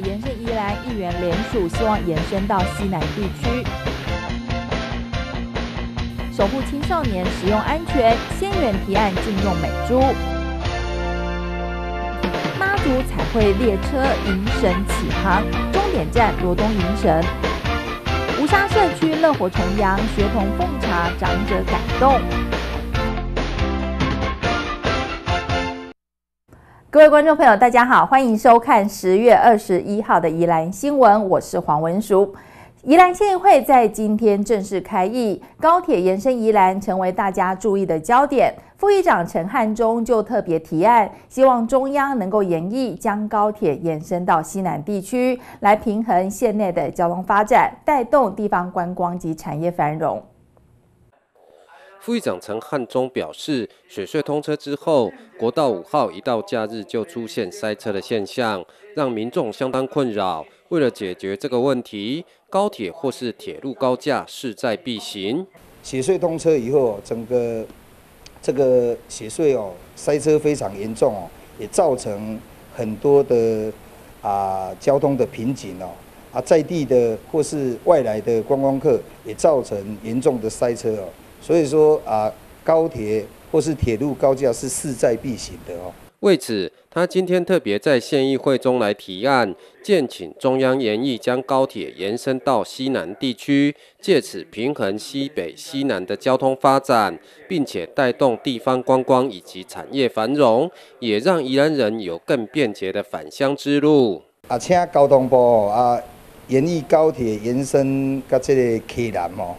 延伸宜兰，议员联署希望延伸到西南地区，守护青少年使用安全。先远提案禁用美猪。妈祖彩绘列车迎神启航，终点站罗东迎神。吴沙社区乐火重阳，学童奉茶，长者感动。各位观众朋友，大家好，欢迎收看十月二十一号的宜兰新闻，我是黄文淑。宜兰县议会在今天正式开议，高铁延伸宜兰成为大家注意的焦点。副议长陈汉忠就特别提案，希望中央能够研议将高铁延伸到西南地区，来平衡县内的交通发展，带动地方观光及产业繁荣。副议长陈汉忠表示，雪隧通车之后，国道五号一到假日就出现塞车的现象，让民众相当困扰。为了解决这个问题，高铁或是铁路高架势在必行。雪隧通车以后，整个这个雪隧哦，塞车非常严重哦，也造成很多的啊交通的瓶颈哦，啊在地的或是外来的观光客也造成严重的塞车哦。所以说啊，高铁或是铁路高架是势在必行的哦。为此，他今天特别在县议会中来提案，建请中央研议将高铁延伸到西南地区，借此平衡西北、西南的交通发展，并且带动地方观光以及产业繁荣，也让宜兰人有更便捷的返乡之路。啊，请交通部啊，研议高铁延伸到这个溪南哦，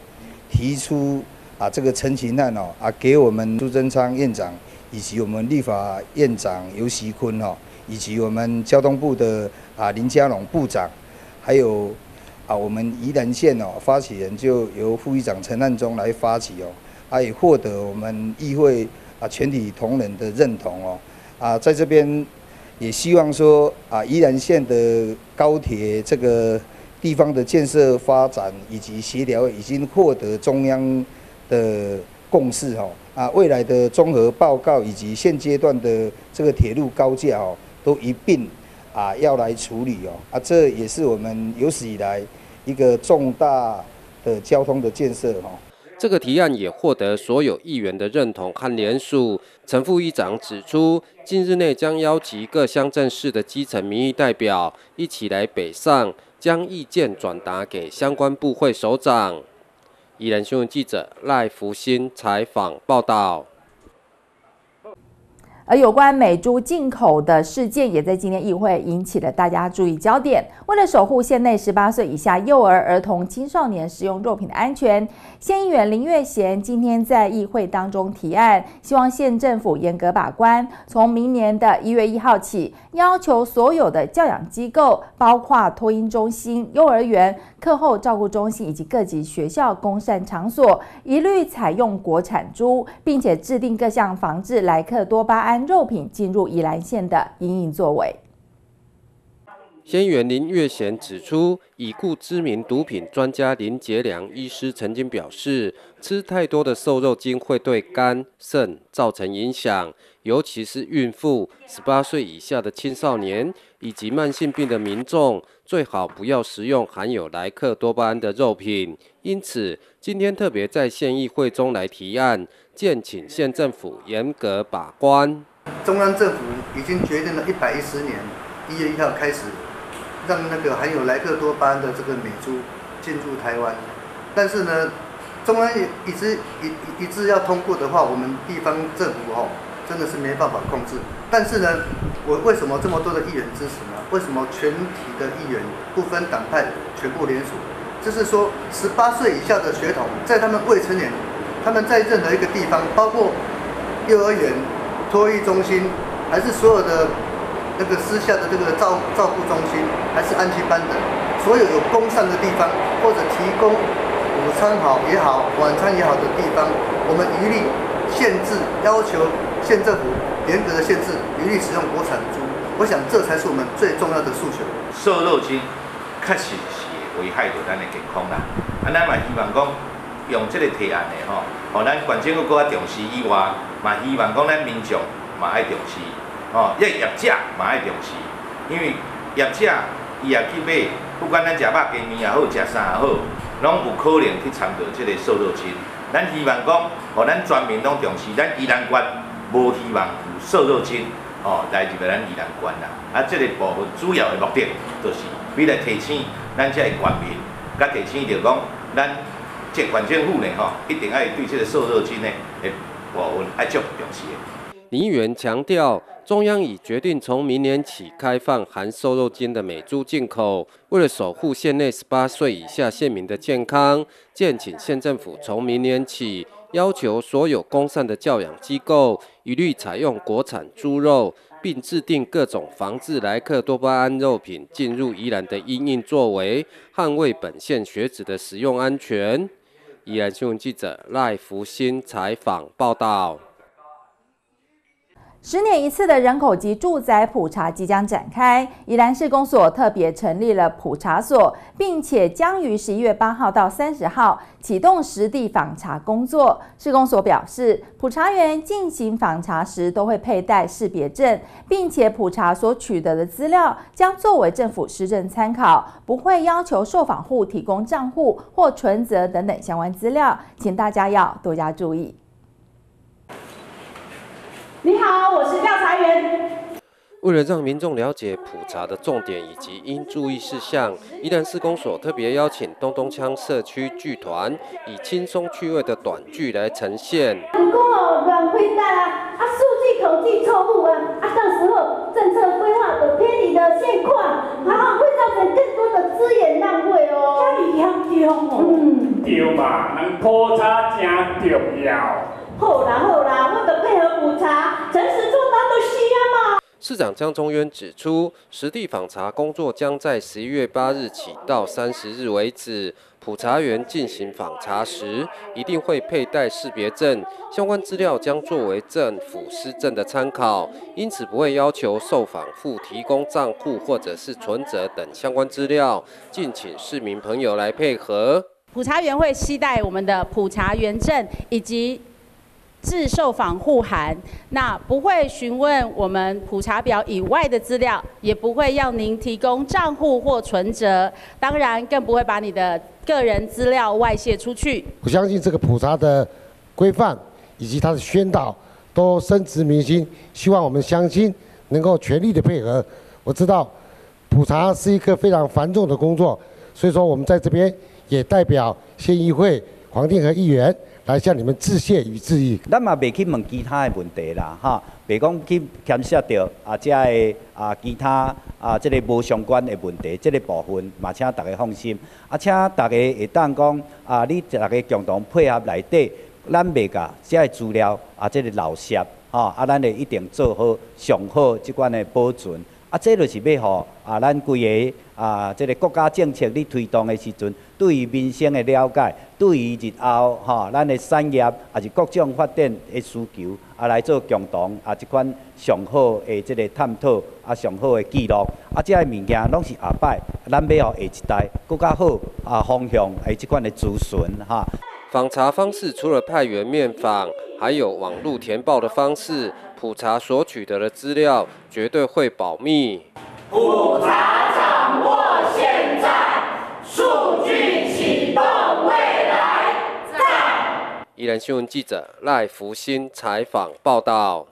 提出。啊，这个陈情案哦，啊，给我们朱贞昌院长以及我们立法院长尤锡坤哦，以及我们交通部的啊林佳龙部长，还有啊我们宜兰县哦发起人就由副议长陈汉忠来发起哦，啊也获得我们议会啊全体同仁的认同哦，啊在这边也希望说啊宜兰县的高铁这个地方的建设发展以及协调已经获得中央。的共识哦，啊，未来的综合报告以及现阶段的这个铁路高架哦，都一并啊要来处理哦，啊，这也是我们有史以来一个重大的交通的建设哦。这个提案也获得所有议员的认同和联署。陈副议长指出，近日内将邀集各乡镇市的基层民意代表一起来北上，将意见转达给相关部会首长。宜兰新闻记者赖福新采访报道。而有关美猪进口的事件，也在今天议会引起了大家注意焦点。为了守护县内十八岁以下幼儿、儿童、青少年食用肉品的安全，县议员林月贤今天在议会当中提案，希望县政府严格把关，从明年的一月一号起，要求所有的教养机构，包括托婴中心、幼儿园、课后照顾中心以及各级学校、公善场所，一律采用国产猪，并且制定各项防治莱克多巴胺。肉品进入宜兰县的隐隐作为。先元林月贤指出，已故知名毒品专家林杰良医师曾经表示，吃太多的瘦肉精会对肝肾造成影响，尤其是孕妇、十八岁以下的青少年以及慢性病的民众，最好不要食用含有莱克多巴胺的肉品。因此，今天特别在县议会中来提案，建请县政府严格把关。中央政府已经决定了一百一十年一月一号开始，让那个含有莱克多巴胺的这个美猪进入台湾。但是呢，中央一直一一致要通过的话，我们地方政府哦真的是没办法控制。但是呢，我为什么这么多的议员支持呢？为什么全体的议员不分党派全部联署？就是说，十八岁以下的学童在他们未成年，他们在任何一个地方，包括幼儿园。托育中心，还是所有的那个私下的这个照照顾中心，还是安亲班的，所有有公上的地方，或者提供午餐好也好，晚餐也好的地方，我们一律限制，要求县政府严格的限制，一律使用国产猪。我想这才是我们最重要的诉求。瘦肉精确实是危害到咱的健康啦，啊，咱嘛希望讲用这个提案的吼，互咱县政府搁较重视以外。嘛，希望讲咱民众嘛爱重视，哦，业业者嘛爱重视，因为业者伊也去买，不管咱食肉鸡面也好，食啥也好，拢有可能去掺到即个瘦肉精。咱希望讲，互咱全民拢重视，咱宜兰县无希望有瘦肉精哦来入来咱宜兰县啦。啊，即个部分主要的目的就是为了提醒咱遮个县民，甲提醒着讲，咱这县政府呢吼，一定爱对即个瘦肉精呢的部分爱足重视。林议员强调。中央已决定从明年起开放含瘦肉精的美猪进口。为了守护县内十八岁以下县民的健康，建请县政府从明年起要求所有公善的教养机构一律采用国产猪肉，并制定各种防治莱克多巴胺肉品进入宜兰的因应作为，捍卫本县学子的食用安全。宜兰新闻记者赖福新采访报道。十年一次的人口及住宅普查即将展开，宜兰市公所特别成立了普查所，并且将于十一月八号到三十号启动实地访查工作。市公所表示，普查员进行访查时都会佩戴识别证，并且普查所取得的资料将作为政府施政参考，不会要求受访户提供账户或存折等等相关资料，请大家要多加注意。你好，我是调查员。为了让民众了解普查的重点以及应注意事项，宜兰市公所特别邀请东东枪社区剧团，以轻松趣味的短剧来呈现。如果乱回答啊，啊数据统计错误啊，啊到时候政策规划有偏离的现况，啊会造成更多的资源浪费哦。这严重哦。嗯，对嘛，能普查真重要。好啦后啦，我的配合普查，诚实做到都需要嘛。市长江中渊指出，实地访查工作将在十一月八日起到三十日为止。普查员进行访查时，一定会佩戴识别证，相关资料将作为政府施政的参考，因此不会要求受访户提供账户或者是存折等相关资料，敬请市民朋友来配合。普查员会携带我们的普查员证以及。自受访护函，那不会询问我们普查表以外的资料，也不会要您提供账户或存折，当然更不会把你的个人资料外泄出去。我相信这个普查的规范以及它的宣导都深植民心，希望我们乡亲能够全力的配合。我知道普查是一个非常繁重的工作，所以说我们在这边也代表县议会黄定和议员。来向你们致谢与致意。咱嘛未去问其他的问题啦，哈，别讲去牵涉到啊，这个啊其他啊，这个无相关的问题，这个部分嘛，请大家放心。啊，请大家会当讲啊，你大家共同配合内底，咱袂甲这个资料啊，这个漏泄，哈，啊，咱会一定做好上好即款的保存。啊，这就是要互啊，咱规个啊，这个国家政策你推动的时阵。对于民生的了解，对于日后哈咱的产业也是各种发展的需求，啊来做共同啊这款上好的这个探讨啊上好的记录，啊这个物件拢是下摆咱要互下一代更加好啊方向诶这款的咨询哈。访查方式除了派员面访，还有网络填报的方式，普查所取得的资料绝对会保密。普查掌握现在数据。启动未来。在。依然新闻记者赖福新采访报道。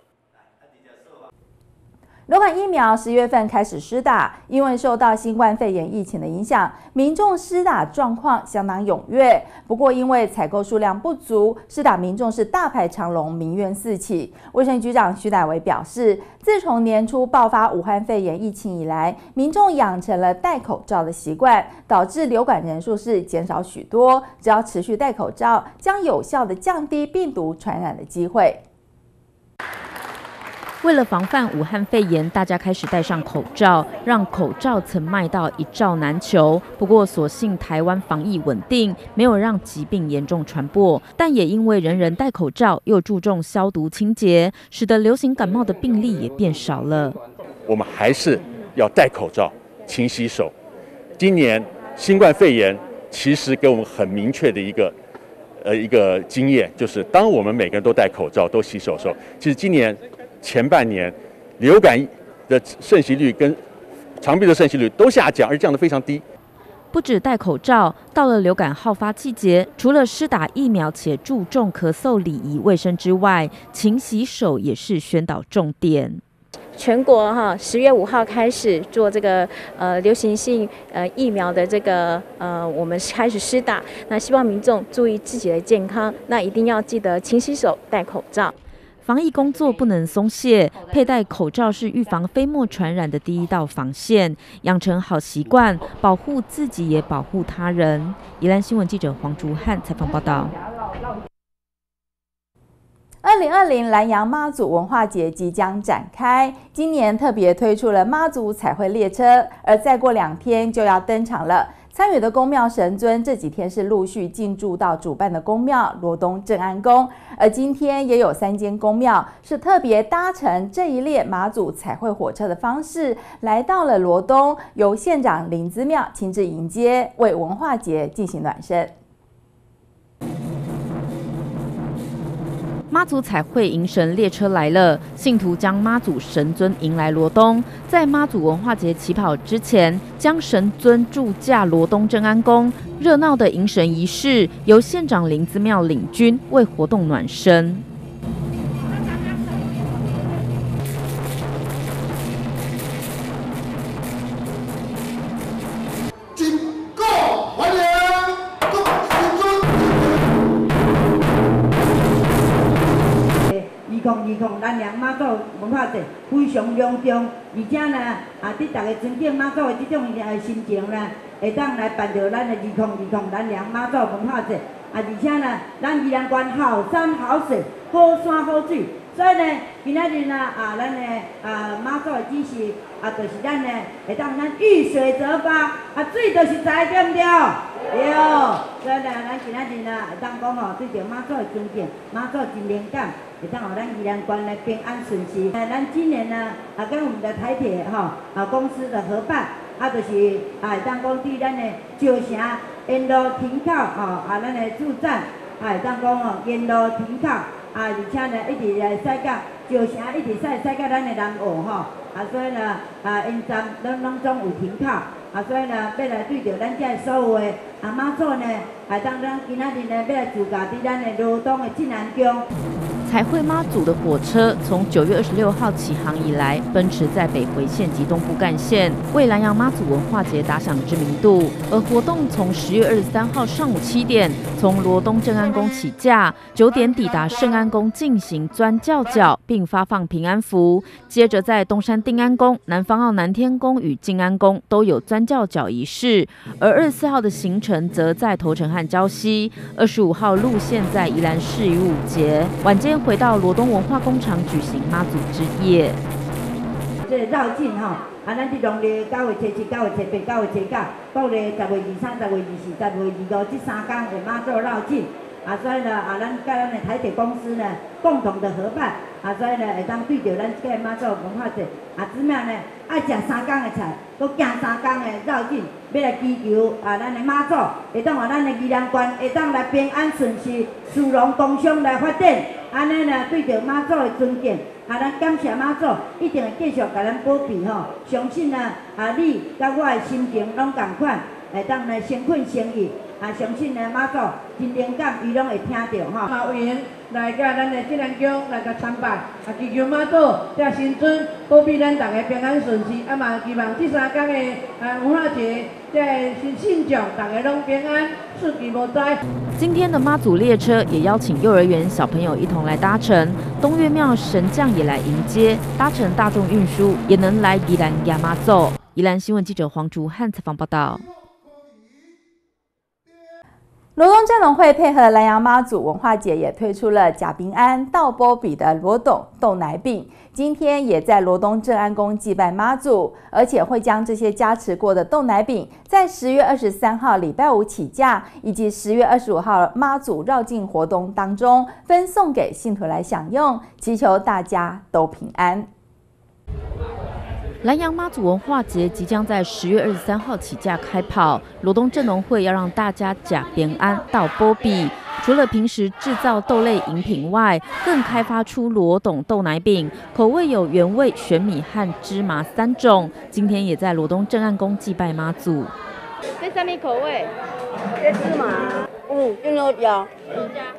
流感疫苗十月份开始施打，因为受到新冠肺炎疫情的影响，民众施打状况相当踊跃。不过，因为采购数量不足，施打民众是大排长龙，民怨四起。卫生局长徐乃维表示，自从年初爆发武汉肺炎疫情以来，民众养成了戴口罩的习惯，导致流感人数是减少许多。只要持续戴口罩，将有效的降低病毒传染的机会。为了防范武汉肺炎，大家开始戴上口罩，让口罩曾卖到一罩难求。不过，所幸台湾防疫稳定，没有让疾病严重传播。但也因为人人戴口罩，又注重消毒清洁，使得流行感冒的病例也变少了。我们还是要戴口罩、勤洗手。今年新冠肺炎其实给我们很明确的一个呃一个经验，就是当我们每个人都戴口罩、都洗手的时候，其实今年。前半年流感的盛行率跟肠病的盛行率都下降，而降得非常低。不止戴口罩，到了流感好发季节，除了施打疫苗且注重咳嗽礼仪卫生之外，勤洗手也是宣导重点。全国哈十月五号开始做这个呃流行性呃疫苗的这个呃我们开始施打，那希望民众注意自己的健康，那一定要记得勤洗手、戴口罩。防疫工作不能松懈，佩戴口罩是预防飞沫传染的第一道防线。养成好习惯，保护自己也保护他人。宜兰新闻记者黄竹汉采访报道。二零二零南洋妈祖文化节即将展开，今年特别推出了妈祖彩绘列车，而再过两天就要登场了。参与的宫庙神尊这几天是陆续进驻到主办的宫庙罗东镇安宫，而今天也有三间宫庙是特别搭乘这一列马祖彩绘火车的方式来到了罗东，由县长林子庙亲自迎接，为文化节进行暖身。妈祖彩绘迎神列车来了，信徒将妈祖神尊迎来罗东，在妈祖文化节起跑之前，将神尊驻驾罗东镇安宫，热闹的迎神仪式由县长林子庙领军为活动暖身。二控咱娘妈祖文化节非常隆重，而且呢，啊，伫大家尊敬妈祖的这种呃心情呢，会当来办着咱的二控二控咱娘妈祖文化节，啊，而且呢，咱宜兰县好山好水，好山好水，所以呢，今仔日呢，啊，咱的啊妈祖的指示，啊，就是咱呢，会当咱遇水则发，啊，水就是财，对不对？对，所以呢，咱今仔日呢，会当讲吼，对着妈祖的尊敬，妈祖真灵感。会当互咱宜兰县来平安顺遂。呃，咱今年呢，啊跟我们的台铁哈啊公司的合办，啊就是啊会当讲伫咱的石城沿路停靠吼，啊咱的驻站，啊会当讲吼沿路停靠，啊而且呢一直来驶到石城，一直驶驶到咱的南澳吼，啊所以呢啊因站拢拢总有停靠，啊所以呢要来对着咱遮所有的阿妈祖呢，啊当咱今仔日呢要来自驾伫咱的罗东的指南宫。彩绘妈祖的火车从九月二十六号起航以来，奔驰在北回线及东部干线，为南洋妈祖文化节打响知名度。而活动从十月二十三号上午七点从罗东镇安宫起驾，九点抵达圣安宫进行钻轿脚，并发放平安符。接着在东山定安宫、南方澳南天宫与静安宫都有钻轿脚仪式。而二十四号的行程则在头城和礁溪，二十五号路线在宜兰市与五节，晚间。回到罗东文化工厂举行妈祖之夜。这绕境哈，啊，咱伫农历九月初七、九月初八、九月初九，到了十月二三、十月二四、十月二五这三天的妈祖绕境。啊，所以呢，啊，咱甲咱的台铁公司呢共同的合办，啊，所以呢会当对着咱这个妈祖文化节，啊，怎么样呢？爱食三江的菜，搁行三江的绕境，要来祈求啊，咱的妈祖会当互咱的宜兰县会当来平安顺遂，殊荣工商来发展。安尼呢，对着妈祖的尊敬，啊，咱感谢妈祖，一定会继续甲咱保庇吼。相信呢，啊，你甲我的心情拢共款，会当来心困心意。啊，相信呢，妈祖真灵感，伊拢会听到吼。马委员来甲咱的济南宫来甲参拜，啊，祈求妈祖在新春保庇咱大家平安顺遂，啊嘛希望这三天的啊文化节，在新信众大家拢平安，四季无灾。今天的妈祖列车也邀请幼儿园小朋友一同来搭乘，东岳庙神将也来迎接，搭乘大众运输也能来宜兰亚妈祖。宜兰新闻记者黄竹汉采访报道。罗东镇农会配合南洋妈祖文化节，也推出了贾平安、道波比的罗董豆奶饼。今天也在罗东镇安宫祭拜妈祖，而且会将这些加持过的豆奶饼，在十月二十三号礼拜五起价，以及十月二十五号妈祖绕境活动当中，分送给信徒来享用，祈求大家都平安。南洋妈祖文化节即将在十月二十三号起驾开跑，罗东镇农会要让大家假平安到波比。除了平时制造豆类饮品外，更开发出罗董豆奶饼，口味有原味、玄米和芝麻三种。今天也在罗东镇安宫祭拜妈祖。这什么口味？这芝麻，嗯，用肉椒，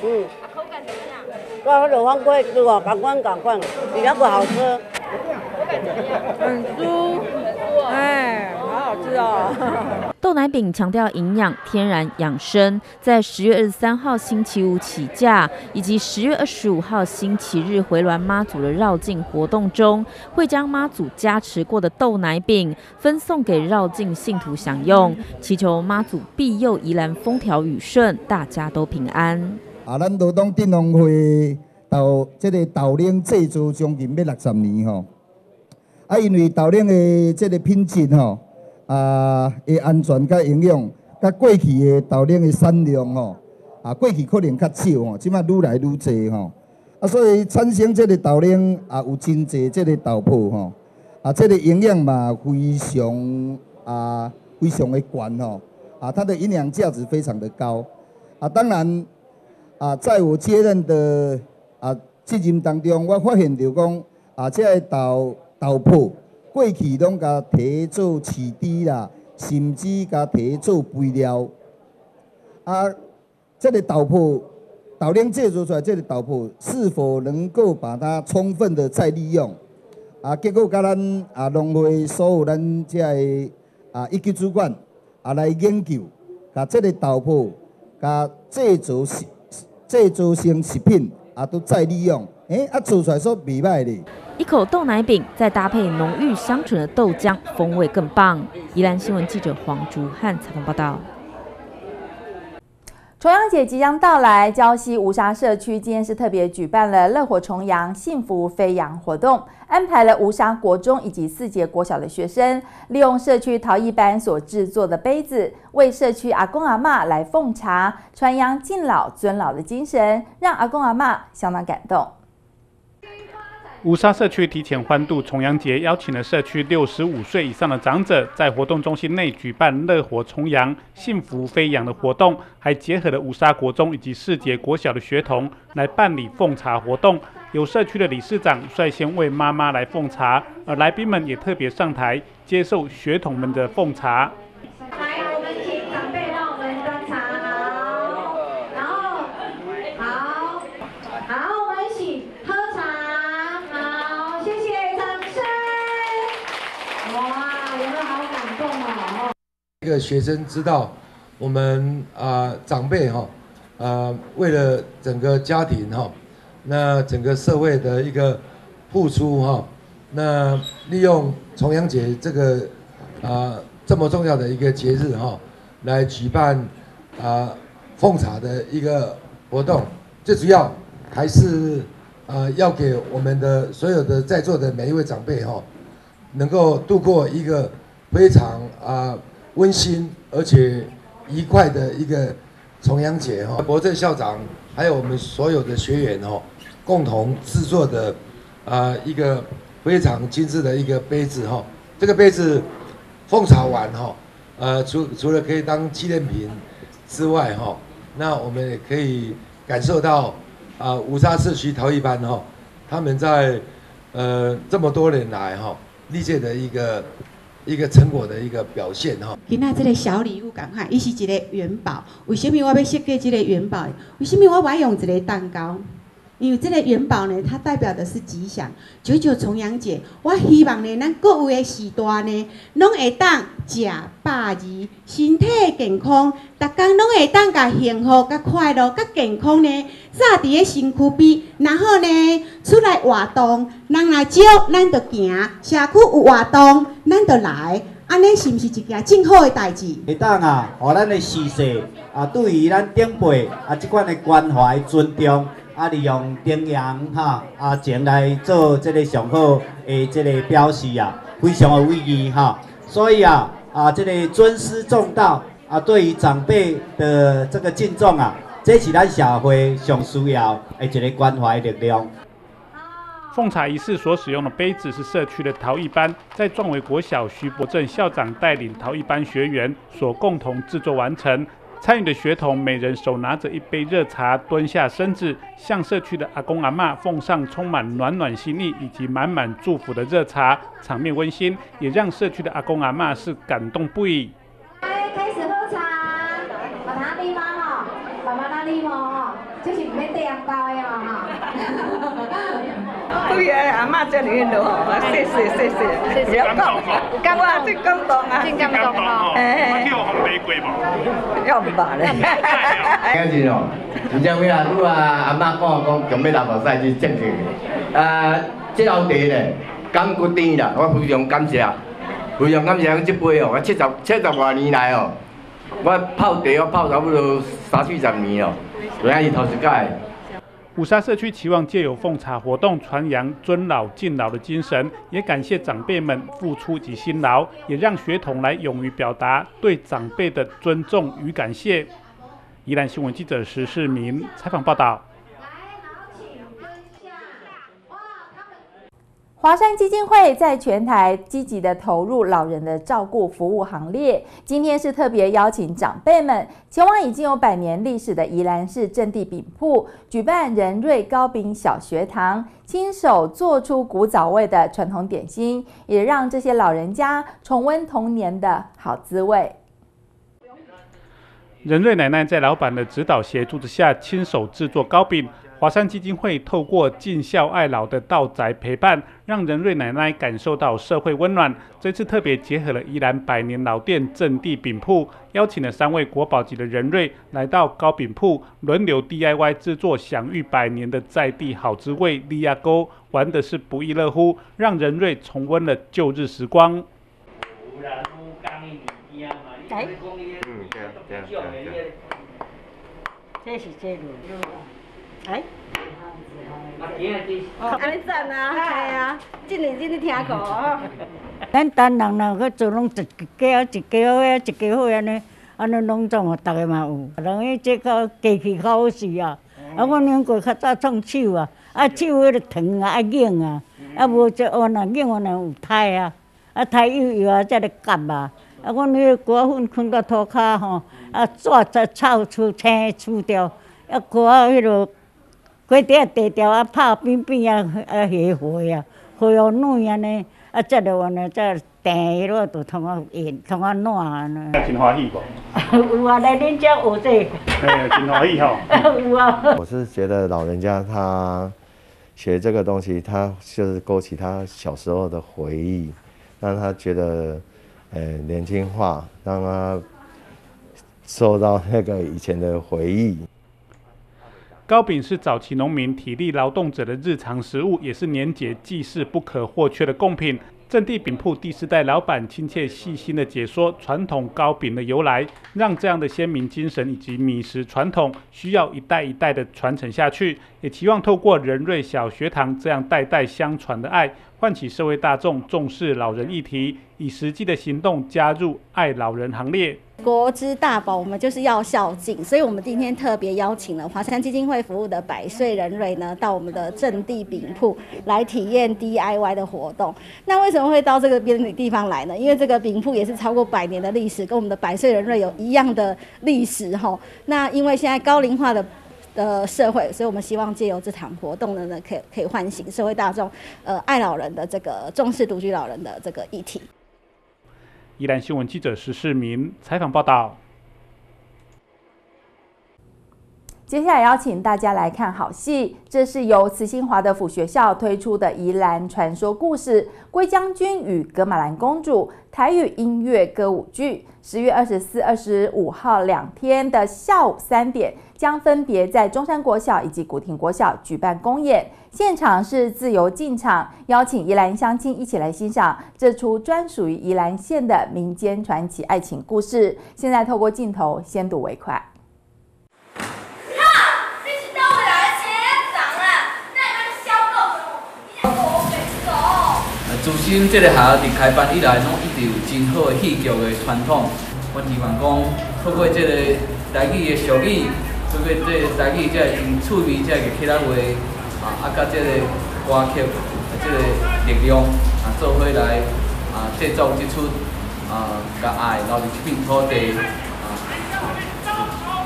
嗯，口感怎么样？我有放过，对哦，赶快赶快，比那个好吃。很酥，哎，好好吃哦。豆奶饼强调营养、天然、养生，在十月二十三号星期五起价，以及十月二十五号星期日回銮妈祖的绕境活动中，会将妈祖加持过的豆奶饼分送给绕境信徒享用，祈求妈祖庇佑宜兰风调雨顺，大家都平安。啊，咱罗东镇农会到这个豆奶制作将近要六十年吼，啊，因为豆奶的这个品质吼。啊，的安全甲营养，甲过去的豆奶的产量吼，啊，过去可能较少吼，即摆愈来愈济吼，啊，所以产生这个豆奶啊，有真济这个豆粕吼，啊，这个营养嘛非常啊，非常的悬吼，啊，它的营养价值非常的高，啊，当然啊，在我接任的啊责任当中，我发现着讲啊，这个豆豆粕。过去拢甲提做饲猪啦，甚至甲提做肥料。啊，这个豆粕豆奶制作出来，这个豆粕是否能够把它充分的再利用？啊，结果甲咱啊农会所有咱这个啊一级主管啊来研究，甲这个豆粕甲制作食制作成食品啊都再利用，诶，啊做出来说未歹的。一口豆奶饼，再搭配浓郁香醇的豆浆，风味更棒。宜兰新闻记者黄竹汉采访报道。重阳节即将到来，礁溪乌沙社区今天是特别举办了“乐火重阳，幸福飞扬”活动，安排了乌沙国中以及四节国小的学生，利用社区陶艺班所制作的杯子，为社区阿公阿妈来奉茶，传扬敬老尊老的精神，让阿公阿妈相当感动。乌沙社区提前欢度重阳节，邀请了社区六十五岁以上的长者，在活动中心内举办“乐活重阳，幸福飞扬”的活动，还结合了乌沙国中以及世界国小的学童来办理奉茶活动。有社区的理事长率先为妈妈来奉茶，而来宾们也特别上台接受学童们的奉茶。一个学生知道，我们啊长辈哈，啊为了整个家庭哈，那整个社会的一个付出哈，那利用重阳节这个啊这么重要的一个节日哈，来举办啊奉茶的一个活动，最主要还是啊要给我们的所有的在座的每一位长辈哈，能够度过一个非常啊。温馨而且愉快的一个重阳节哈，博正校长还有我们所有的学员哦，共同制作的啊一个非常精致的一个杯子哈，这个杯子奉茶完哈，呃除除了可以当纪念品之外哈，那我们也可以感受到啊五沙社区陶艺班哈，他们在呃这么多年来哈历届的一个。一个成果的一个表现哈。今仔这个小礼物，赶快，伊是一个元宝。为什么我要设计这个元宝？为什么我要用这个蛋糕？因为这个元宝呢，它代表的是吉祥。九九重阳节，我希望呢，咱各位的时代呢，拢会当食百二，身体健康，逐工拢会当甲幸福、甲快乐、甲健康呢，早伫个身躯边，然后呢，出来活动，人来少，咱就行；社区有活动，咱就来。安尼是毋是一件真好的代志？会当啊，互咱的逝世啊，对于咱长辈啊，即款的关怀、尊重。啊，利用丁阳哈啊前来做这个上好的这个表示啊，非常的有意义哈。所以啊啊，这个尊师重道啊，对于长辈的这个敬重啊，这是咱社会上需要的一个关怀力量。奉茶仪式所使用的杯子是社区的陶艺班在壮伟国小徐伯正校长带领陶艺班学员所共同制作完成。参与的学童每人手拿着一杯热茶，蹲下身子，向社区的阿公阿妈奉上充满暖暖心意以及满满祝福的热茶，场面温馨，也让社区的阿公阿妈是感动不已。来，开始喝茶，把它立马哈，把它立马哈，就是唔免带红包的嘛哈。对啊，阿嬷遮尔温柔吼，谢谢谢。谢，不要讲，感觉真感动啊，真感动哦。哎，叫红玫瑰无？要唔捌咧。感谢哦，真正每啊，拄啊阿嬷讲讲，强要来无使去正经的。啊，这老茶咧，感骨甜啦，我非常感谢，非常感谢这杯哦，我七十七十外年来哦，我泡茶我泡差不多三四十年哦，昨仔是头一届。五沙社区期望借由奉茶活动，传扬尊老敬老的精神，也感谢长辈们付出及辛劳，也让学童来勇于表达对长辈的尊重与感谢。宜兰新闻记者石世民采访报道。华山基金会在全台积极的投入老人的照顾服务行列。今天是特别邀请长辈们前往已经有百年历史的宜兰市镇地饼铺，举办仁瑞糕饼小学堂，亲手做出古早味的传统点心，也让这些老人家重温童年的好滋味。仁瑞奶奶在老板的指导协助之下，亲手制作糕饼。华山基金会透过尽孝爱老的道宅陪伴，让仁瑞奶奶感受到社会温暖。这次特别结合了宜兰百年老店镇地饼铺，邀请了三位国宝级的仁瑞来到糕饼铺，轮流 DIY 制作享誉百年的在地好滋味利亚沟，玩的是不亦乐乎，让仁瑞重温了旧日时光。嗯，对啊，对啊，对啊，对啊。这是这路，哎。哦，安尼赞啊，系啊，真认真咧听课哦。咱单人人去做拢一家一家伙啊，一家伙安尼，安尼拢总啊，逐个嘛有。人伊这个家己较好势啊，啊，阮两过较早创手啊，啊手迄个长啊，啊硬啊，啊无这换啊硬换啊有胎啊，啊胎幼幼啊，才会夹啊。啊，阮迄个瓜粉困到涂骹吼，啊纸再炒出青除掉，啊瓜迄落。锅底啊，地条啊，拍扁扁啊，啊下灰啊，灰哦软安尼，啊，则着安尼再定迄落，就通啊硬，通啊软安尼。真欢喜无？有啊，来恁遮学这。哎，真欢喜吼。有啊。我是觉得老人家他学这个东西，他就是勾起他小时候的回忆，让他觉得呃年轻化，让他受到那个以前的回忆。糕饼是早期农民体力劳动者的日常食物，也是年节祭祀不可或缺的贡品。镇地饼铺第四代老板亲切细心的解说传统糕饼的由来，让这样的鲜明精神以及米食传统需要一代一代的传承下去。也期望透过仁瑞小学堂这样代代相传的爱，唤起社会大众重视老人议题，以实际的行动加入爱老人行列。国之大宝，我们就是要孝敬，所以我们今天特别邀请了华山基金会服务的百岁人瑞呢，到我们的阵地饼铺来体验 DIY 的活动。那为什么会到这个边的地方来呢？因为这个饼铺也是超过百年的历史，跟我们的百岁人瑞有一样的历史哈。那因为现在高龄化的的社会，所以我们希望借由这场活动呢，呢可以可以唤醒社会大众呃爱老人的这个重视独居老人的这个议题。依兰新闻记者石世民采访报道。接下来邀请大家来看好戏，这是由慈心华德福学校推出的宜兰传说故事《龟将军与格马兰公主》台语音乐歌舞剧。十月二十四、二十五号两天的下午三点，将分别在中山国小以及古亭国小举办公演。现场是自由进场，邀请宜兰乡亲一起来欣赏这出专属于宜兰县的民间传奇爱情故事。现在透过镜头先睹为快。自身即个学校伫开办以来，拢一直有真好的戏剧的传统。我希望讲，透过即个台语的俗语，透过即个台语这个用趣味这个客家话，啊，啊，甲即个歌曲，啊，即个力量，啊，做伙来啊，制作一出啊，甲爱留伫这片土地，啊，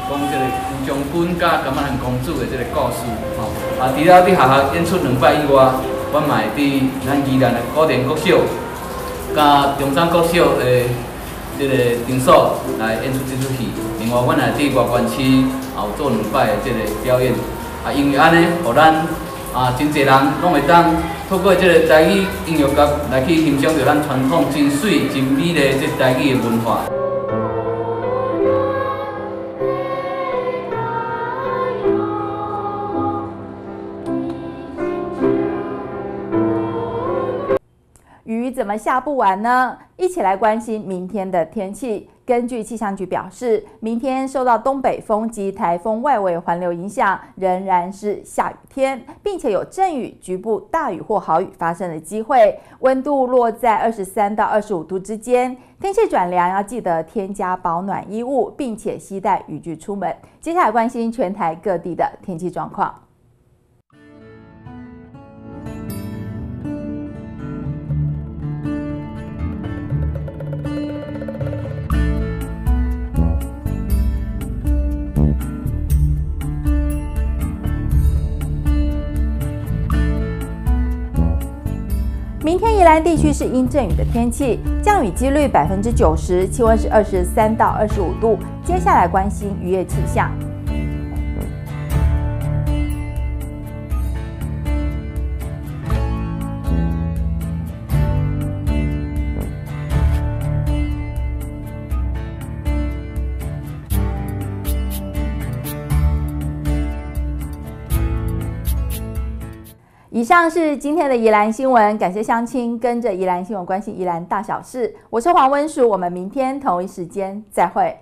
讲即个吴将军甲甘兰公主的即个故事吼。啊，除了伫学校演出两摆以外，阮嘛会伫咱宜兰的古田国小、甲中山国小的即个场所来演出即出戏。另外，阮也伫外关区也有做两摆的即个表演。啊，因为安尼，互咱啊真侪人拢会当透过即个台语音乐剧来去欣赏着咱传统真水、真美丽即台语的文化。么下不完呢？一起来关心明天的天气。根据气象局表示，明天受到东北风及台风外围环流影响，仍然是下雨天，并且有阵雨、局部大雨或豪雨发生的机会。温度落在二十三到二十五度之间。天气转凉，要记得添加保暖衣物，并且携带雨具出门。接下来关心全台各地的天气状况。明天宜兰地区是阴阵雨的天气，降雨几率百分之九十，气温是二十三到二十五度。接下来关心渔业气象。上是今天的宜兰新闻，感谢乡亲跟着宜兰新闻关心宜兰大小事，我是黄温淑，我们明天同一时间再会。